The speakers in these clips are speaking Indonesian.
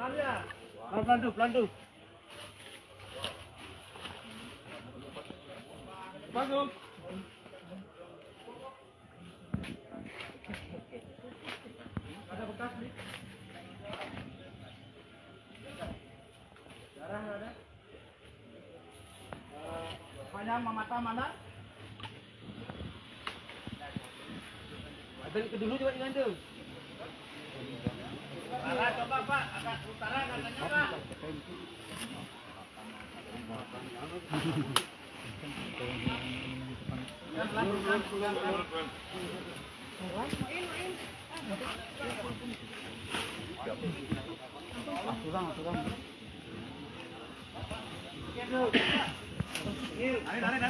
Pelan pelan tuh, pelan tuh. Masuk. Ada bekas nih. Darah ada. Eh, Panjang mata mana? Ada ke dulu juga dengan tuh. Utara coba Pak, Pak. Tarik, tarik,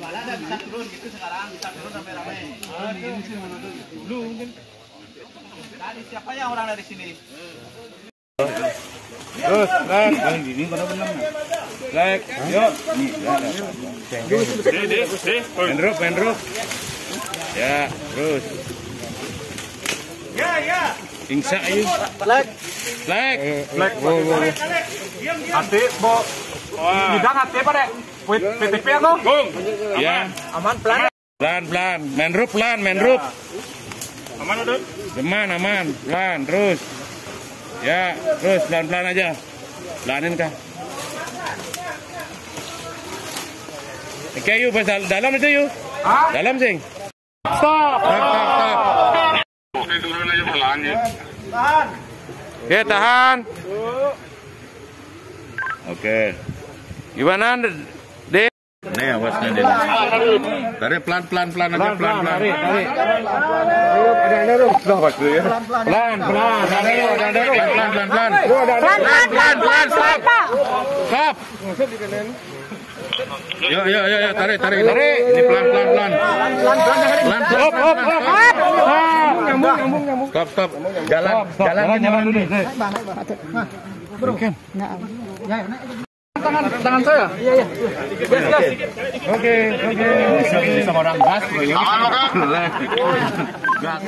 Wala ada bisa turun gitu sekarang bisa turun rame-rame. Dulu mungkin. Tadi siapa yang orang dari sini? Terus, lek. Yang gini pada benar. Lek, yuk. Nih, ya, ada. Pendruk, pendruk. Ya, terus. Ya, ya. Ingsa ayo. Lek. Lek. Lek, hati, bo, bidang hati apa dek? Wait, PTP aku. Bung. Ya. Aman, pelan. Pelan, pelan. Menrup, pelan, menrup. Aman udah. Aman, aman. Pelan, terus. Ya, terus pelan-pelan aja. Pelanin kah? Oke, yuk, pas dal- dalam itu yuk. Hah? Dalam, sing. Stop. Stop, stop, stop. Tahan. Ya, tahan. Oke. Gimana, Dek? Nih, awasnya, Dek. Tarik pelan-pelan, pelan aja, pelan-pelan. tarik. Pelan, pelan. Ada lu, ada lu. Pelan, pelan, pelan. Pelan, pelan, pelan, stop. Stop. Yuk, yuk, yuk, yuk, tarik, tarik, tarik. Ini pelan, pelan, pelan. Pelan, pelan, Hop, hop, hop. Stop. Nyambung, nyambung, nyambung. Stop, stop. Jalan, jalan, jalan dulu. Tangan, tangan saya. Iya, iya. Gas, gas. Oke, oke. Sama orang gas, bro. Gas.